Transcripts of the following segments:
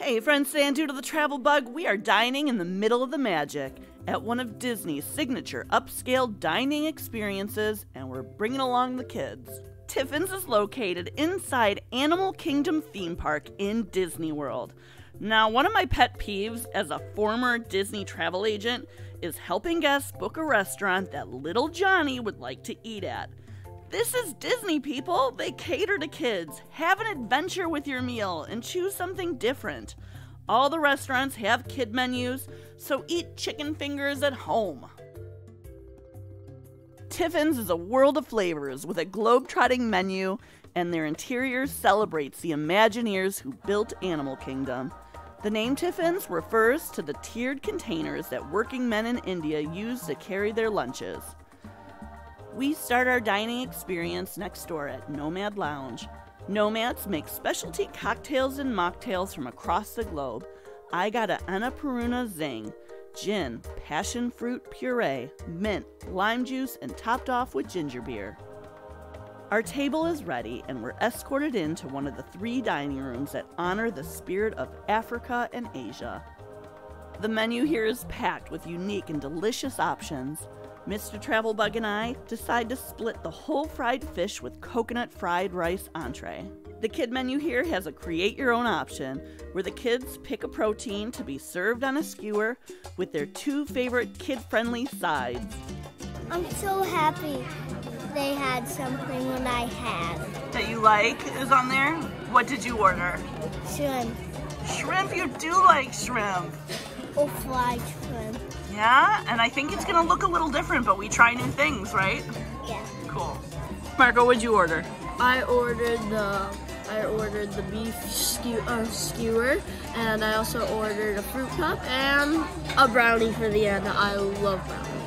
Hey friends, Sandu to the Travel Bug. We are dining in the middle of the magic at one of Disney's signature upscale dining experiences, and we're bringing along the kids. Tiffin's is located inside Animal Kingdom theme park in Disney World. Now, one of my pet peeves as a former Disney travel agent is helping guests book a restaurant that little Johnny would like to eat at. This is Disney, people. They cater to kids. Have an adventure with your meal and choose something different. All the restaurants have kid menus, so eat chicken fingers at home. Tiffin's is a world of flavors with a globe-trotting menu, and their interior celebrates the Imagineers who built Animal Kingdom. The name Tiffin's refers to the tiered containers that working men in India use to carry their lunches. We start our dining experience next door at Nomad Lounge. Nomads make specialty cocktails and mocktails from across the globe. I got a Annapurna Zing, gin, passion fruit puree, mint, lime juice, and topped off with ginger beer. Our table is ready, and we're escorted into one of the three dining rooms that honor the spirit of Africa and Asia. The menu here is packed with unique and delicious options. Mr. Travelbug and I decide to split the whole fried fish with coconut fried rice entree. The kid menu here has a create your own option where the kids pick a protein to be served on a skewer with their two favorite kid friendly sides. I'm so happy they had something when I had. That you like is on there? What did you order? Shrimp. Shrimp, you do like shrimp. Or fried shrimp. Yeah, and I think it's gonna look a little different, but we try new things, right? Yeah. Cool. Marco, what'd you order? I ordered the I ordered the beef skew, uh, skewer, and I also ordered a fruit cup and a brownie for the end. I love brownies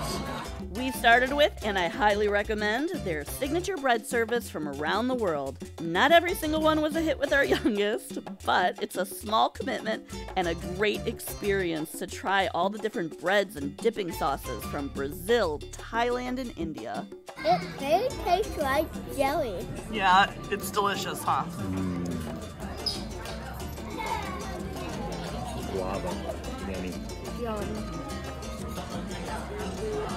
we started with, and I highly recommend, their signature bread service from around the world. Not every single one was a hit with our youngest, but it's a small commitment and a great experience to try all the different breads and dipping sauces from Brazil, Thailand, and India. It really tastes like jelly. Yeah, it's delicious, huh? Guava, yummy. Yum.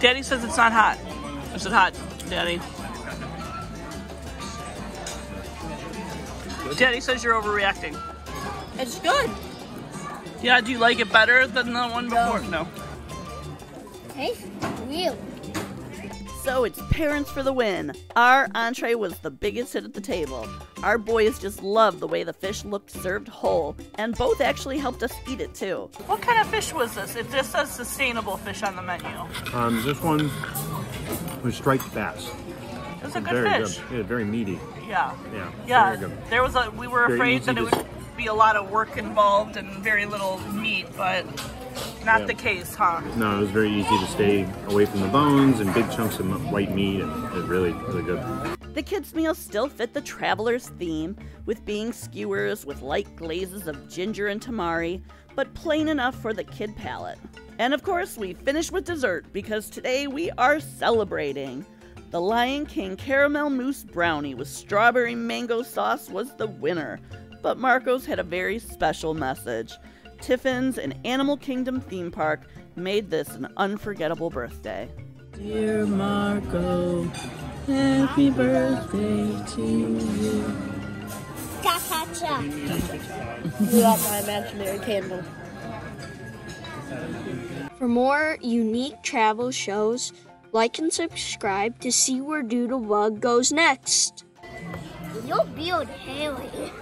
Daddy says it's not hot. Is it hot, Daddy? Daddy says you're overreacting. It's good. Yeah, do you like it better than the one before? No. Tastes real. So it's parents for the win. Our entree was the biggest hit at the table. Our boys just loved the way the fish looked served whole, and both actually helped us eat it too. What kind of fish was this? It just says sustainable fish on the menu. Um, this one was striped bass. It's a good very fish. Good. Yeah, very meaty. Yeah. Yeah. Yeah. Very good. There was a. We were Very afraid that it would be a lot of work involved and very little meat, but not Yeah. the case, huh? No, it was very easy to stay away from the bones and big chunks of white meat, and it was really, really good. The kids' meals still fit the traveler's theme, with being skewers with light glazes of ginger and tamari, but plain enough for the kid palate. And of course, we finish with dessert because today we are celebrating. The Lion King Caramel Mousse Brownie with strawberry mango sauce was the winner, but Marco's had a very special message. Tiffin's and Animal Kingdom theme park made this an unforgettable birthday. Dear Marco, happy birthday to you. Cha cha cha. Blew out my imaginary candle. For more unique travel shows, like and subscribe to see where Doodlebug goes next. You'll build Haley.